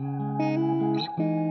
Really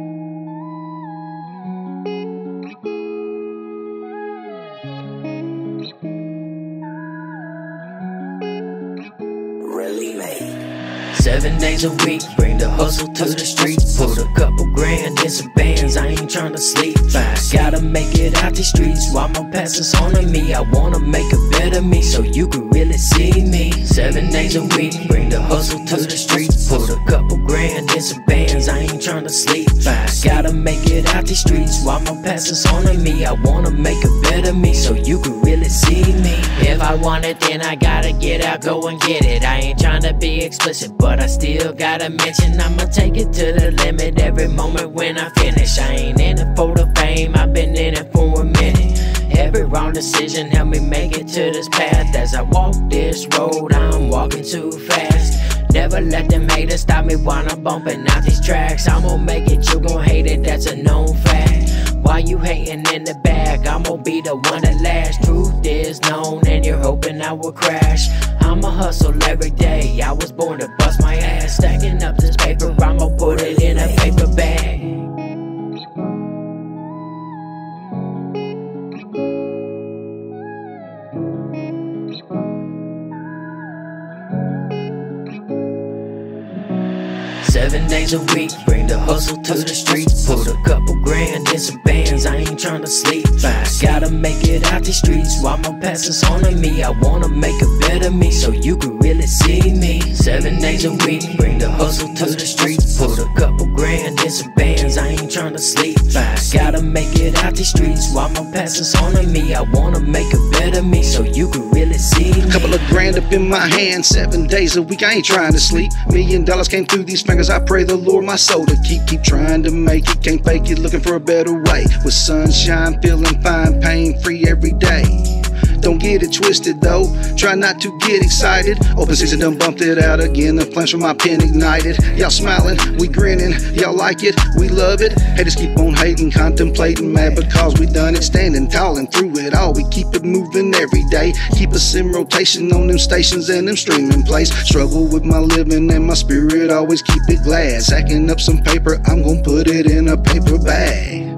Seven days a week, bring the hustle to the streets. Put a couple grand in some bands, I ain't tryna sleep. I gotta make it out these streets while my past is haunting me. I wanna make a better me so you can really see me. Seven days a week, bring the hustle to the streets. Put a couple grand in some bands, I ain't tryna sleep. I gotta make it out these streets while my past is haunting me. I wanna make a better me so you can really see me. If I want it, then I gotta get out, go and get it. I ain't tryna be explicit, but I still gotta mention I'ma take it to the limit every moment when I finish. I ain't in it for the fame, I've been in it for a minute. Every wrong decision helped me make it to this path. As I walk this road, I'm walking too fast. Never let them haters stop me while I'm bumping out these tracks. I'm gonna make it, you gon' hate it, that's a known fact. Why you hating in the back? I'm gonna be the one that last. Truth is known, and you're hoping I will crash. I'ma hustle every day. I was born to Seven days a week, bring the hustle to the streets. Put a couple grand in some bands, I ain't tryna sleep. I gotta make it out these streets while my past is haunting me. I wanna make a better me so you can really see me. Seven days a week, bring the hustle to the streets. Put a couple grand in some bands, I ain't tryna sleep. I gotta make it out these streets while my past is haunting me. I wanna make a better me so you can really see me. Couple of grand up in my hand, seven days a week, I ain't trying to sleep. Million dollars came through these fingers, I pray the Lord my soul to keep, keep trying to make it. Can't fake it, looking for a better way. With sunshine, feeling fine, pain free every day. Get it twisted though. Try not to get excited. Open season done bumped it out again. The flames from my pen ignited. Y'all smiling, we grinning. Y'all like it, we love it. Haters keep on hating, contemplating, mad because we done it. Standing tall and through it all. We keep it moving every day. Keep us in rotation on them stations and them streaming plays. Struggle with my living and my spirit always keep it glad. Sacking up some paper, I'm gonna put it in a paper bag.